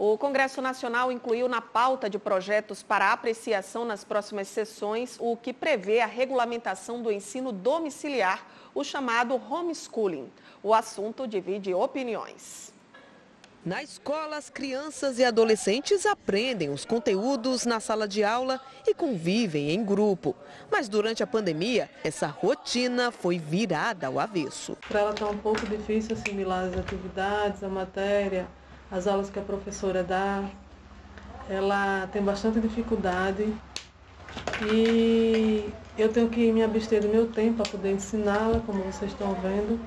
O Congresso Nacional incluiu na pauta de projetos para apreciação nas próximas sessões o que prevê a regulamentação do ensino domiciliar, o chamado homeschooling. O assunto divide opiniões. Na escola, as crianças e adolescentes aprendem os conteúdos na sala de aula e convivem em grupo. Mas durante a pandemia, essa rotina foi virada ao avesso. Para ela está um pouco difícil assimilar as atividades, a matéria, as aulas que a professora dá. Ela tem bastante dificuldade e eu tenho que me abster do meu tempo para poder ensiná-la, como vocês estão vendo,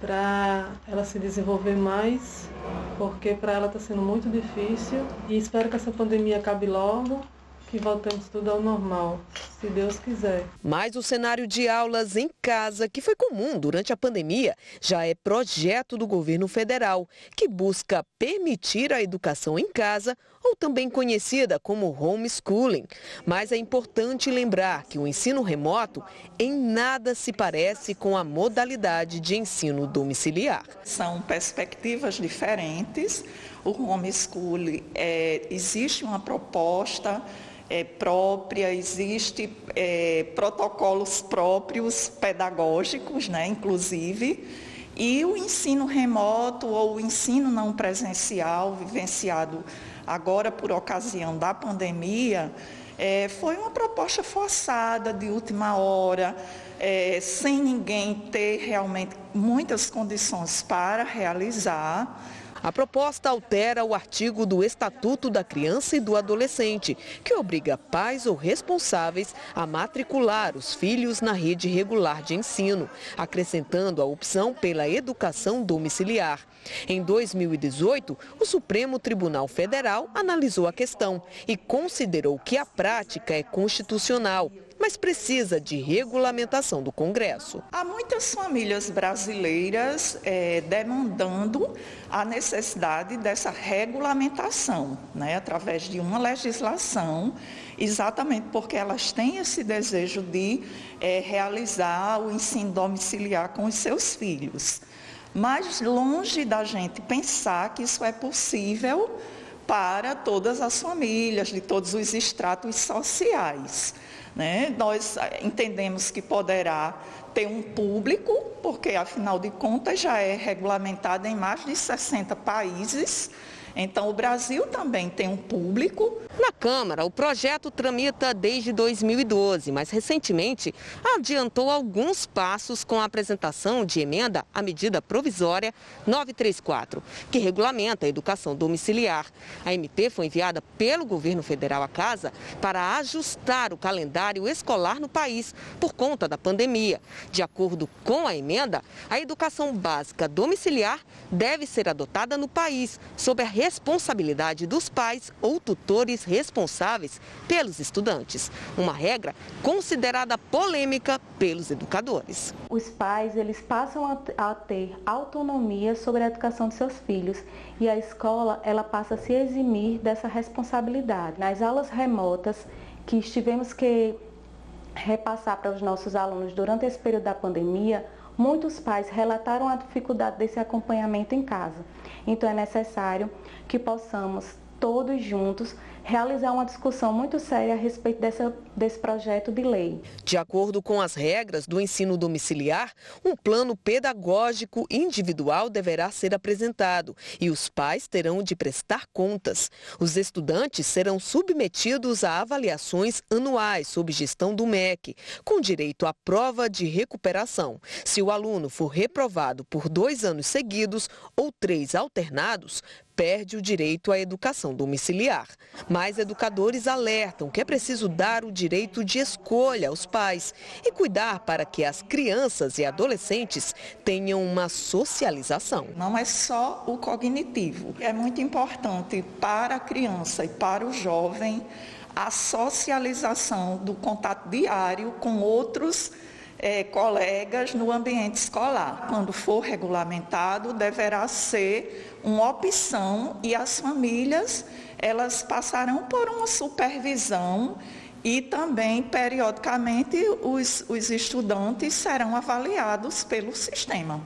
para ela se desenvolver mais, porque para ela está sendo muito difícil e espero que essa pandemia acabe logo que voltemos tudo ao normal, se Deus quiser. Mas o cenário de aulas em casa, que foi comum durante a pandemia, já é projeto do governo federal, que busca permitir a educação em casa, ou também conhecida como homeschooling. Mas é importante lembrar que o ensino remoto em nada se parece com a modalidade de ensino domiciliar. São perspectivas diferentes. O homeschooling, é, existe uma proposta é, própria, existe é, protocolos próprios pedagógicos, né, inclusive, e o ensino remoto ou o ensino não presencial, vivenciado agora por ocasião da pandemia, é, foi uma proposta forçada, de última hora, é, sem ninguém ter realmente muitas condições para realizar. A proposta altera o artigo do Estatuto da Criança e do Adolescente, que obriga pais ou responsáveis a matricular os filhos na rede regular de ensino, acrescentando a opção pela educação domiciliar. Em 2018, o Supremo Tribunal Federal analisou a questão e considerou que a prática é constitucional mas precisa de regulamentação do Congresso. Há muitas famílias brasileiras é, demandando a necessidade dessa regulamentação, né, através de uma legislação, exatamente porque elas têm esse desejo de é, realizar o ensino domiciliar com os seus filhos. Mas longe da gente pensar que isso é possível para todas as famílias, de todos os estratos sociais. Né? Nós eh, entendemos que poderá ter um público, porque afinal de contas já é regulamentado em mais de 60 países então, o Brasil também tem um público. Na Câmara, o projeto tramita desde 2012, mas recentemente adiantou alguns passos com a apresentação de emenda à medida provisória 934, que regulamenta a educação domiciliar. A MT foi enviada pelo governo federal à casa para ajustar o calendário escolar no país por conta da pandemia. De acordo com a emenda, a educação básica domiciliar deve ser adotada no país sob a responsabilidade dos pais ou tutores responsáveis pelos estudantes. Uma regra considerada polêmica pelos educadores. Os pais, eles passam a ter autonomia sobre a educação de seus filhos e a escola, ela passa a se eximir dessa responsabilidade. Nas aulas remotas que tivemos que repassar para os nossos alunos durante esse período da pandemia, muitos pais relataram a dificuldade desse acompanhamento em casa. Então é necessário que possamos todos juntos realizar uma discussão muito séria a respeito dessa, desse projeto de lei. De acordo com as regras do ensino domiciliar, um plano pedagógico individual deverá ser apresentado e os pais terão de prestar contas. Os estudantes serão submetidos a avaliações anuais sob gestão do MEC, com direito à prova de recuperação. Se o aluno for reprovado por dois anos seguidos ou três alternados, perde o direito à educação domiciliar. Mas educadores alertam que é preciso dar o direito de escolha aos pais e cuidar para que as crianças e adolescentes tenham uma socialização. Não é só o cognitivo. É muito importante para a criança e para o jovem a socialização do contato diário com outros é, colegas no ambiente escolar. Quando for regulamentado, deverá ser uma opção e as famílias elas passarão por uma supervisão e também, periodicamente, os, os estudantes serão avaliados pelo sistema.